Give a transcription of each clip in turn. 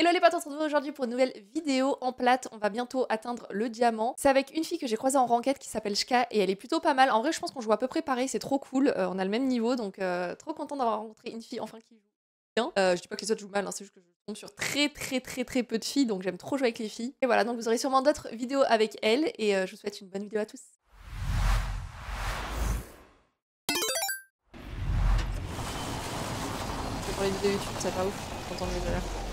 Hello les potes, on se retrouve aujourd'hui pour une nouvelle vidéo en plate. On va bientôt atteindre le diamant. C'est avec une fille que j'ai croisée en ranked qui s'appelle Shka et elle est plutôt pas mal. En vrai, je pense qu'on joue à peu près pareil, c'est trop cool. Euh, on a le même niveau donc euh, trop content d'avoir rencontré une fille enfin qui joue bien. Euh, je dis pas que les autres jouent mal, hein, c'est juste que je tombe sur très très très très peu de filles donc j'aime trop jouer avec les filles. Et voilà, donc vous aurez sûrement d'autres vidéos avec elle et je vous souhaite une bonne vidéo à tous. C'est pour les vidéos YouTube, c'est pas ouf. J'entends les.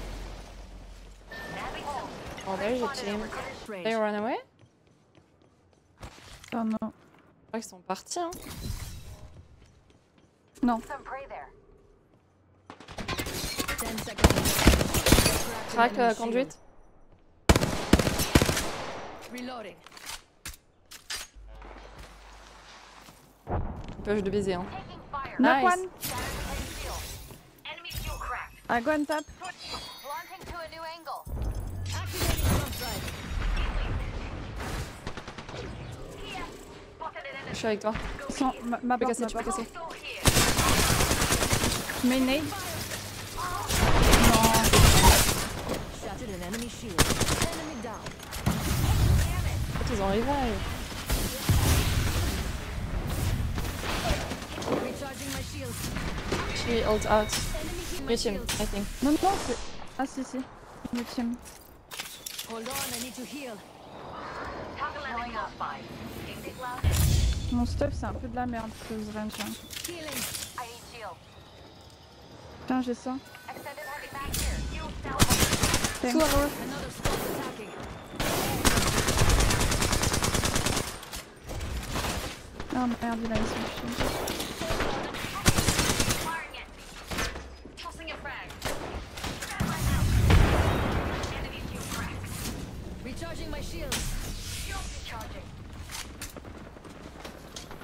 Oh, there's a team. They run away? Oh non. Je crois qu'ils sont partis, hein. Non. Crack la conduite. Reloading. Push de baiser, hein. Knock Nice. one. I go and tap. Launching to a new angle. Suis avec toi. Sans, ma, ma Tu porte, casser, ma tu peux casser. Je mets une nade. Shattered an enemy shield. Enemy down. En fait, ils ont revive. She ult out. Him, shields. I think. Non, non, c'est. Ah, si, si. Team. Hold on, I need to heal. Mon stuff, c'est un peu de la merde, close range. hein. Tiens, j'ai ça. Squad attacking. Ah merde, il a mis son shield.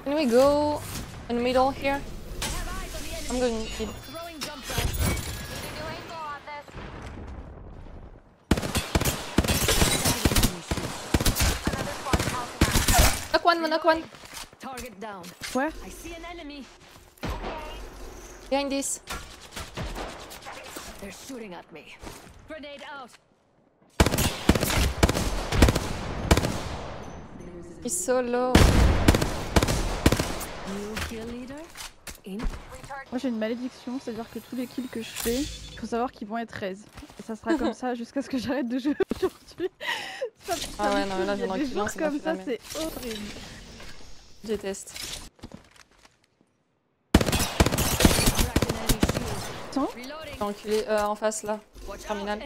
Can we go in the middle here? I have eyes on the enemy. I'm going mid. Throwing jump drive. Need a new angle on this. Another squad pouncing on us. Knock one, knock one. Target down. Ouais. I see an enemy. Behind this. They're shooting at me. Grenade out. He's so low. New kill leader. In. Recharge. Moi, j'ai une malédiction, c'est-à-dire que tous les kills que je fais, il faut savoir qu'ils vont être 13. Et ça sera comme ça jusqu'à ce que j'arrête de jouer aujourd'hui. Ça- Ah ouais, non, mais là, il y a j'en ai des jours comme ça, c'est horrible. Je. Reloading. J'ai enculé euh, en face là. Terminal.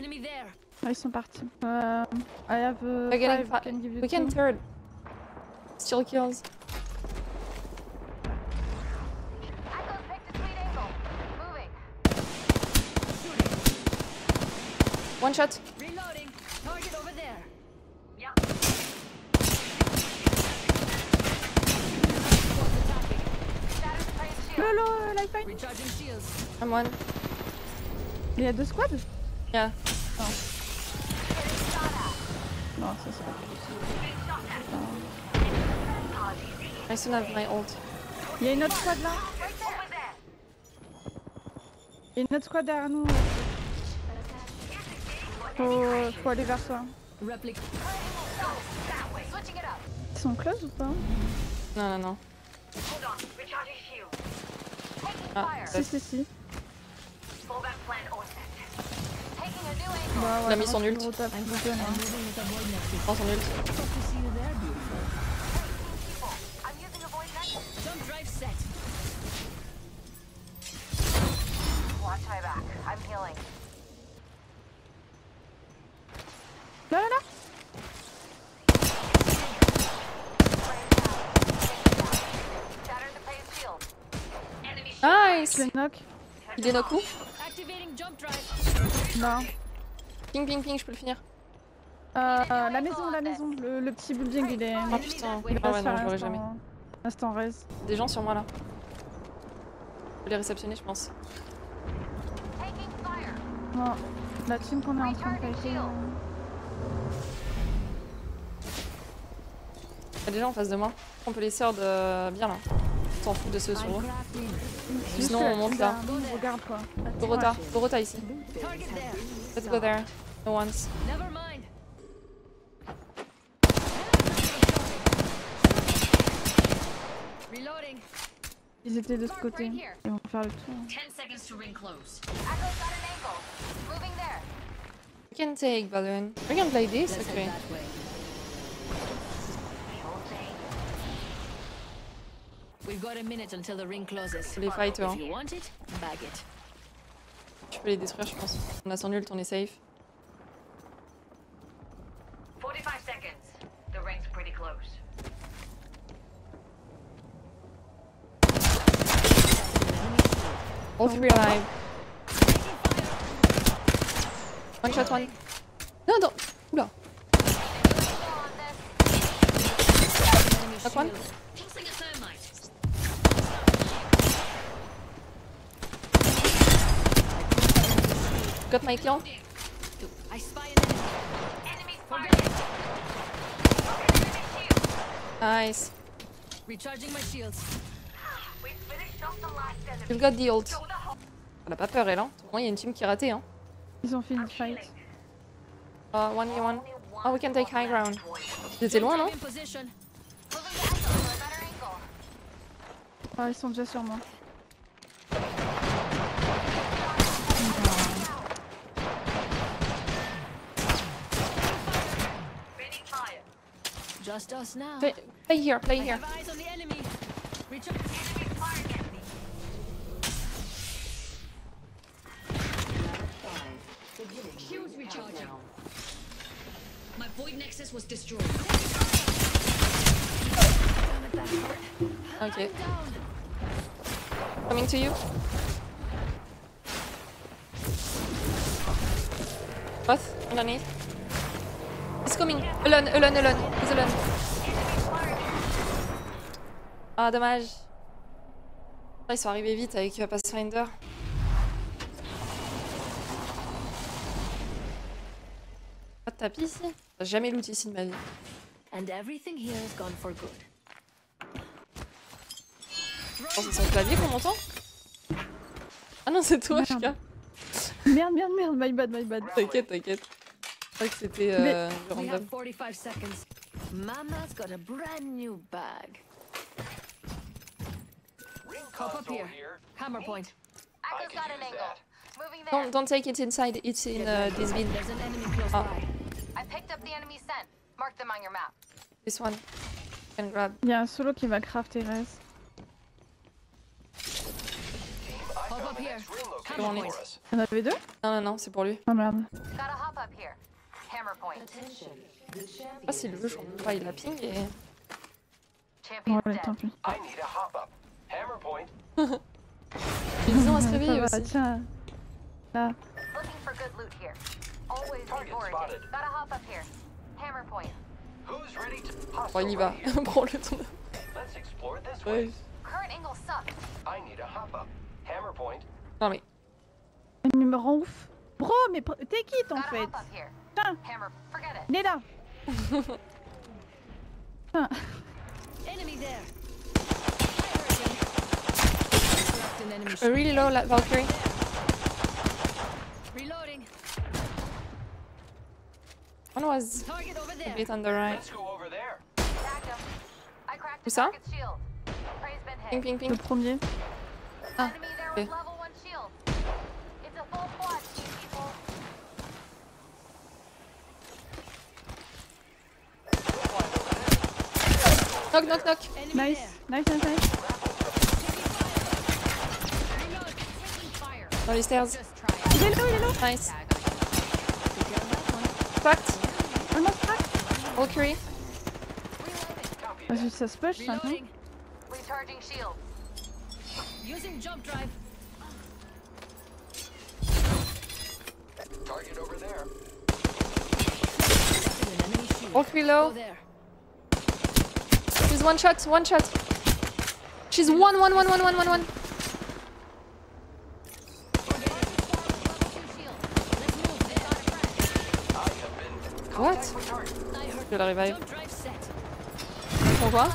Ah, ils sont partis. Euh, I have uh, five, fi- can give you We can two? third. Still kills. Echo's picked a sweet angle. Moving. One shot. Reloading. Target over there. Shield. Lolo, lifeline Recharging shields. I'm one. Il y a deux squads? Yeah. Non, ça c'est pas I still have my ult. Il y a une autre squad là. Il y a une autre squad derrière nous. Faut, faut aller vers toi. Ils sont close ou pas Non, non, non. Hold on. Recharging shield. Taking Ah, fire. Si, si, si. Fallback plan all set. Taking a new angle. Bah, Il a mis son ult. me donne, hein. Prends son ult. Watch my back. I'm healing. Là, là, là Nice. Le knock. Il est no coup. Activating jump drive. Non. Ping, ping, ping, je peux le finir. Euh, la maison, la maison. Le, le petit building, il est. Oh putain. Il Ah ouais, non, faire je l'aurais instant- jamais. Instant res. Des gens sur moi là. Je peux les réceptionner, je pense. Non. La team qu'on est en train de fighter. Il y a des gens en face de moi. On peut les sort de bien là. T'en fous de ceux sur juste Sinon, on monte là. Regarde quoi. Dorota, Dorota ici. Let's go there. No one's. Never mind. Reloading. Ils étaient de ce côté. Ils vont faire le tour. 10 seconds to ring close. Echo's got an angle. Moving there. We can take balloon. We can play this, okay. Les fighters. If you want it, bag it. Tu peux les détruire, je pense. On a 100 ult, on est safe. 45 seconds. The ring's pretty close. All three alive. One shot, one. Non, non. Oula. Knock one. shield. Tossing a thermite. Got my kill. I spy an enemy. Enemy Forget spotted. Shield. Nice. Recharging my shields. You've got the ult. Elle a pas peur, elle, hein. Au moins, il y a une team qui est ratée, hein. Ils ont fini le fight. Uh, one v one. Oh, we can take high ground. Ils étaient loin, non? A. Ah, ils sont déjà sur moi. Just us now. Play, play here, play I here. eyes on the enemy. Enemy firing at me. Shields recharging. My void nexus was destroyed. Okay. Coming to you. What? underneath. Coming. Alone, alone, alone. He's alone. Ah, dommage. Ils sont arrivés vite avec euh, Pathfinder. Pas de tapis ici J'ai jamais loot ici de ma vie. And everything here is gone for good. Oh, c'est son clavier qu'on entend Ah non, c'est toi, Merde. HK. Merde, merde, merde, my bad, my bad. T'inquiète, t'inquiète. Je crois que c'était euh, le We have random. 45 seconds. Mama's got a brand new bag. Cop up here. Hammer point. Echo's got an angle. Moving there. Don't, don't take it inside, it's in uh, this bin. There's an enemy close Ah. by. I picked up the enemy scent. Mark them on your map. This one. Can grab. Il y a un solo qui va crafter res. Pop up here. On avait deux? Non, non, non, c'est pour lui. Oh merde. Gotta hop up here. Hammer point. Ah, s'il veut, je comprends pas, il a ping et. Ouais, tant pis. Ils disent à se réveiller va, aussi. tiens. Là. Bon, il y va. Prends le ton. Ouais. Non, mais. Rend ouf. Bro, mais t'es qui en fait? Putain, Hammer. Forget it. il est là. Putain. Really low la- Valkyrie. Reloading. One was a there. bit on the right. Où ça Ping, hit. ping, Le ping. premier. Ah, Enemy there okay. with level one shield. It's a full squad, you people. Knock, knock, knock. Enemy Nice. there. Nice, nice, nice. Reload. Taking fire. Dans les stairs? Just try it. Il est là, il est là. Nice. Tag. Cracked. Almost crack. Valkyrie. Reloading. Copy Ah, that. ça se push, ça, non Reloading. Recharging shield. Using jump drive. Target over there. An enemy shield. Valkyrie Go low. there. She's one shot, one shot. She's one, one, one, one, one, one, one. I have been. What Contact with target. I heard Je la revive. jump drive set. Pourquoi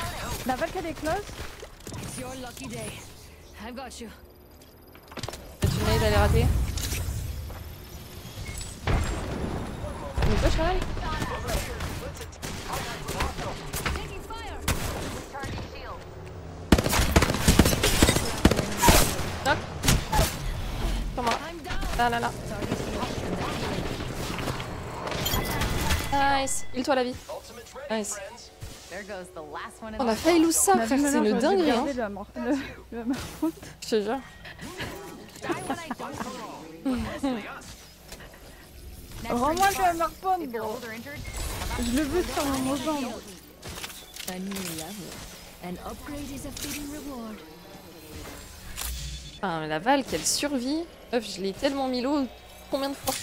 La Valk elle est close. It's your lucky day. I've got you. elle est ratée. Mais quoi, Chanel Là, là, là. Nice. Il toi la vie. Nice. friends. There goes the last one of On a failli lose ça, frère. C'est une dinguerie, hein. le le-. Je te jure. Rends-moi le you're bro. Je le veux sur mon jambe. An upgrade is a fitting reward. Enfin, mais la Val, quelle survie. Meuf, je l'ai tellement mis l'eau. Combien de fois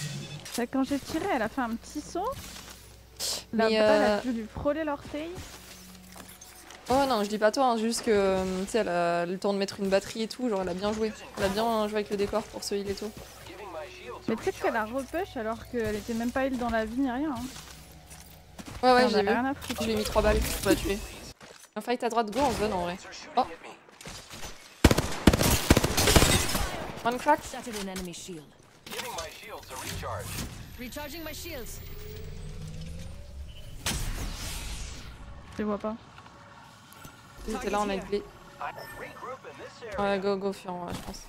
Bah, Quand j'ai tiré, elle a fait un petit saut. La Mais, balle euh, a pu lui frôler l'orteil. Oh non, je dis pas toi, hein, juste que euh, tu sais, elle a le temps de mettre une batterie et tout. Genre, elle a bien joué. Elle a bien joué avec le décor pour ce heal et tout. A Mais tu sais qu'elle a repush alors qu'elle était même pas heal dans la vie ni rien. Hein. Ouais, ouais, j'ai vu. Je lui ai mis 3 balles pour la tuer. Un fight à droite, go, on se donne en vrai. Oh. One crack. Shattered an enemy shield. Giving my shields a recharge. Recharging my shields. Je les vois pas. J'étais là en mec blé. I regroup in this area. Ouais, go, go, Fion, ouais, je pense.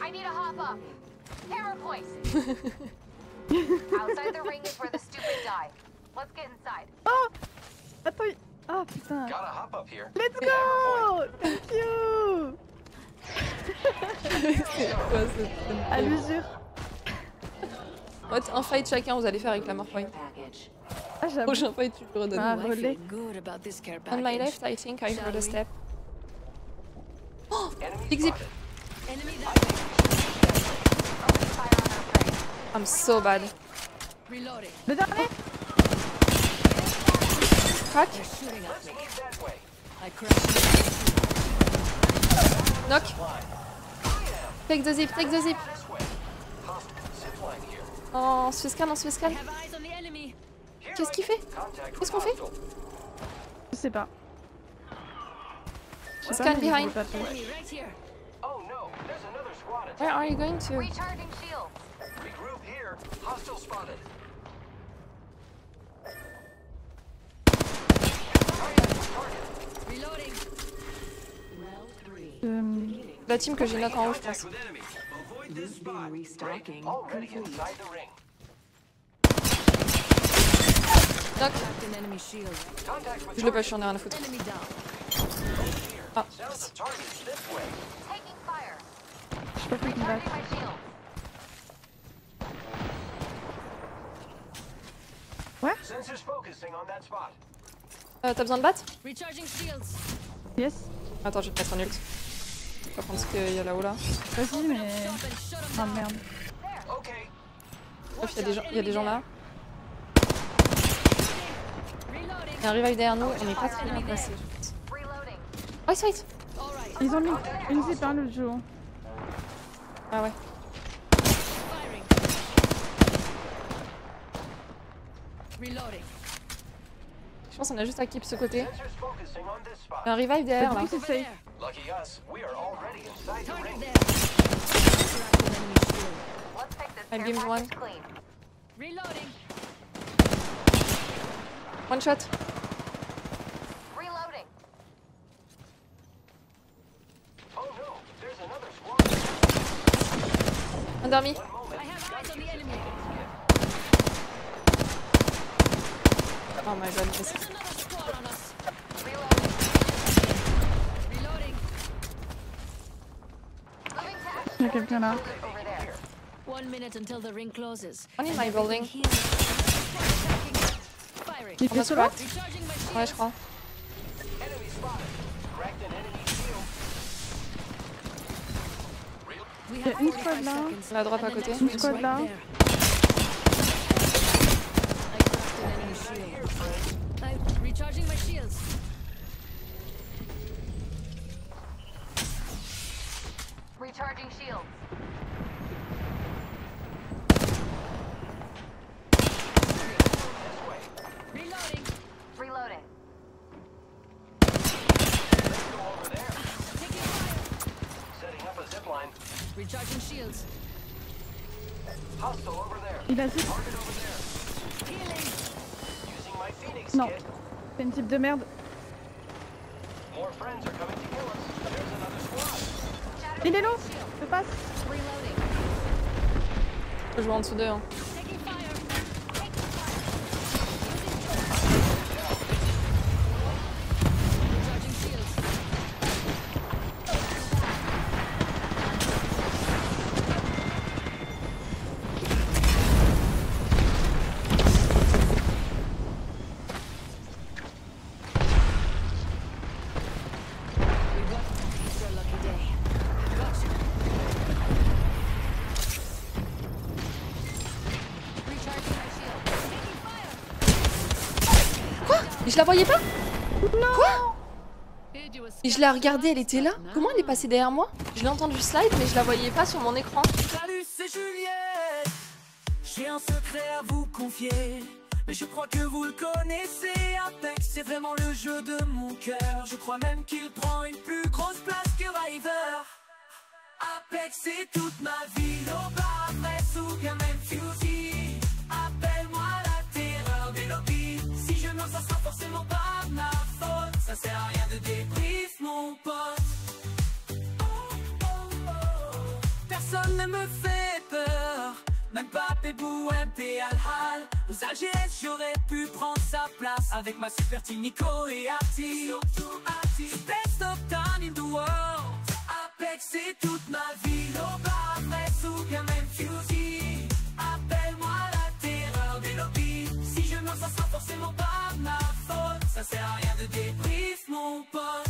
I need a hop up. Hammer point. Outside the ring is where the stupid die. Let's get inside. Attends, il- ah putain. Gotta hop up here. Let's go Thank you C'est- À l'usure. Ouais, un fight chacun, vous allez faire avec la mort point. Ah j'avoue. Prochain fight, tu le redonnes. Ah, relais. On my left, I think I heard a step. Enemy Big zip. I'm so bad. Le dernier Crack. Knock. Take the zip, take the zip. Oh, on se fait scan, on se fait scan. Qu'est-ce qu'il fait? Qu'est-ce qu'on fait? Je sais pas. Je Scan behind. Oh no, there's another squad attack. Where are you going to? Recharging shields. Regroup here. Hostile spotted. Reloading. La team que j'ai knock en haut, je pense. Knock. Je le push, j'en ai rien à foutre. Ah, je peux plus that spot. Euh, T'as besoin de battre? Yes. Attends, je vais te mettre un ult. Je vais pas prendre ce qu'il y a là-haut là. Vas-y, mais. Ah merde. Bref, il y a des gens, il y a des gens là. Il y a un revive derrière nous, on est pas très bien. Reloading. Oh, ils All right. Ils ont mis une zip hein, l'autre jour. Ah ouais. Reloading. Pense qu'on a juste à keep ce côté. Il y a un revive derrière là. Coup, Over c'est there. safe. Lucky us, we are already inside ring closes. On And my building. Il fait solo. Ouais, je crois. Il y a une 45 squad là. La droite à côté. Une squad là. there. I cracked an enemy shield. I'm recharging my shields. Recharging shields. Reloading. Reloading. Let's go over there. Taking fire. Setting up a zip. Recharging shields. Hostile over there. Il a dit Target over there. Using my Phoenix Non. kit. c'est une type de merde. More friends are coming to kill us. There's another squad. Il est long Je passe. Je jouer en dessous d'eux. hein. La voyais pas Quoi Et je l'ai regardée, elle était là Comment elle est passée derrière moi Je l'ai entendu slide, mais je la voyais pas sur mon écran. Salut, c'est Juliette. J'ai un secret à vous confier. Mais je crois que vous le connaissez. Apex, c'est vraiment le jeu de mon cœur. Je crois même qu'il prend une plus grosse place que River. Apex, c'est toute ma vie. Ou ça sera forcément pas ma faute. Ça sert à rien de débrief, mon pote. Personne ne me fait peur. Même pas Pébou, MP, Al-Hal Aux Algériens j'aurais pu prendre sa place. Avec ma super team Nico et Arty Surtout Best of time in the world Apex c'est toute ma vie sert à rien de débrief mon pote.